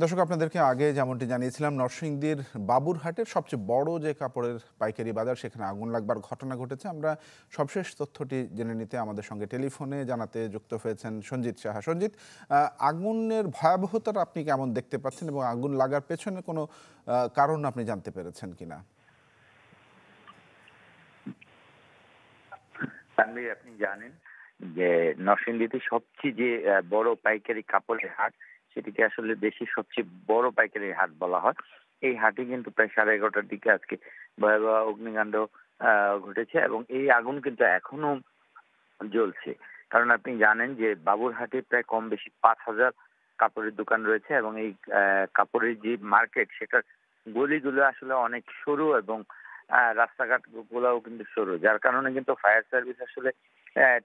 দর্শক, আপনাদেরকে আগে যেমনটি জানিয়েছিলাম, নরসিংদীর বাবুরহাটের সবচেয়ে বড় যে কাপড়ের পাইকারি বাজার, সেখানে আগুন লাগবার ঘটনা ঘটেছে। আমরা সবশেষ তথ্যটি জেনে নিতে আমাদের সঙ্গে টেলিফোনে জানাতে যুক্ত হয়েছেন সঞ্জিত সাহা। সঞ্জিত আগুনের ভয়াবহতাটা আপনি কেমন দেখতে পাচ্ছেন এবং আগুন লাগার পেছনে কোনো কারণ আপনি জানতে পেরেছেন কিনা? আপনি জানেন যে নরসিংদীতে সবচেয়ে যে বড় পাইকারি কাপড়ের হাট, সেটিকে আসলে দেশের সবচেয়ে বড় পাইকারি হাট বলা হয়। এই হাটে কিন্তু প্রায় সাড়ে এগারোটার দিকে আজকে ভয়াবহ অগ্নিকাণ্ড ঘটেছে এবং এই আগুন কিন্তু এখনও জ্বলছে। কারণ আপনি জানেন যে বাবুরহাটে প্রায় কম বেশি পাঁচ হাজার কাপড়ের দোকান রয়েছে এবং এই কাপড়ের যে মার্কেট সেটার গলিগুলো আসলে অনেক সরু এবং রাস্তাঘাট গুলাও কিন্তু সরু, যার কারণে কিন্তু ফায়ার সার্ভিস আসলে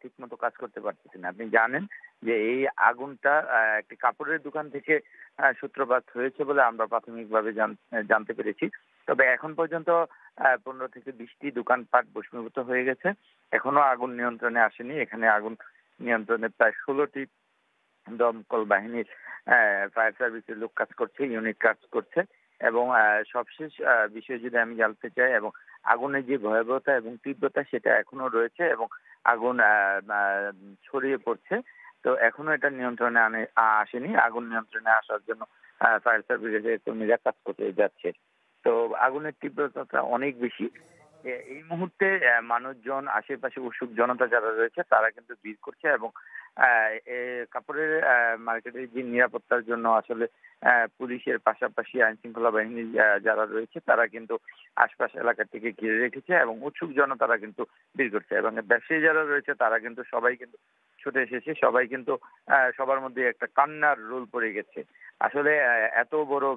ঠিক মতো কাজ করতে পারতেছে না। আপনি জানেন যে এই আগুনটা একটি কাপড়ের দোকান থেকে সূত্রপাত হয়েছে বলে আমরা প্রাথমিকভাবে জানতে পেরেছি। তবে এখন পর্যন্ত পনেরো থেকে বিশটি দোকানপাট ভস্মীভূত হয়ে গেছে। এখনও আগুন নিয়ন্ত্রণে আসেনি। এখানে আগুন নিয়ন্ত্রণে প্রায় ষোলোটি দমকল বাহিনীর ফায়ার সার্ভিসের লোক কাজ করছে ইউনিট কাজ করছে। এবং সবশেষ বিষয় যদি আমি জানতে চাই এবং আগুনের যে ভয়াবহতা এবং তীব্রতা সেটা এখনও রয়েছে এবং আগুন ছড়িয়ে পড়ছে, তো এখনও এটা নিয়ন্ত্রণে আনে আসেনি। আগুন নিয়ন্ত্রণে আসার জন্য ফায়ার সার্ভিসের কর্মীরা কাজ করতে যাচ্ছে। তো আগুনের তীব্রতাটা অনেক বেশি। এই মুহূর্তে মানুষজন, আশেপাশে উৎসুক জনতা যারা রয়েছে, তারা কিন্তু ভিড় করছে এবং কাপড়ের মার্কেটের যে নিরাপত্তার জন্য আসলে পুলিশের পাশাপাশি আইন শৃঙ্খলা বাহিনী যারা রয়েছে, তারা কিন্তু আশপাশ এলাকাটিকে ঘিরে রেখেছে এবং উৎসুক জনতারা কিন্তু ভিড় করছে এবং ব্যবসায়ী যারা রয়েছে, তারা কিন্তু সবাই কিন্তু ছুটে এসেছে, সবাই কিন্তু সবার মধ্যে একটা কান্নার রোল পড়ে গেছে। আসলে এত বড়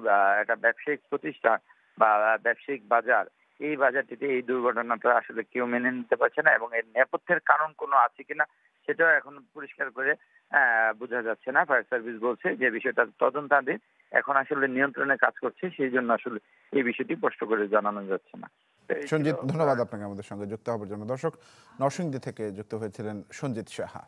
একটা ব্যবসায়িক প্রতিষ্ঠান বা ব্যবসায়িক বাজার এই বাজারটিতে এই দুর্ঘটনাটা আসলে কেউ মেনে নিতে পারছে না এবং এর নেপথ্যের কারণ কোনো আছে কিনা সেটাও এখন পরিষ্কার করে বোঝা যাচ্ছে না। ফায়ার সার্ভিস বলছে যে বিষয়টা তদন্তাধীন এখন আসলে নিয়ন্ত্রণে কাজ করছে সেই জন্য আসলে এই বিষয়টি স্পষ্ট করে জানানো যাচ্ছে না। সঞ্জিত ধন্যবাদ আপনাকে আমাদের সঙ্গে যুক্ত হওয়ার জন্য। দর্শক নরসিংদী থেকে যুক্ত হয়েছিলেন সঞ্জিত সাহা।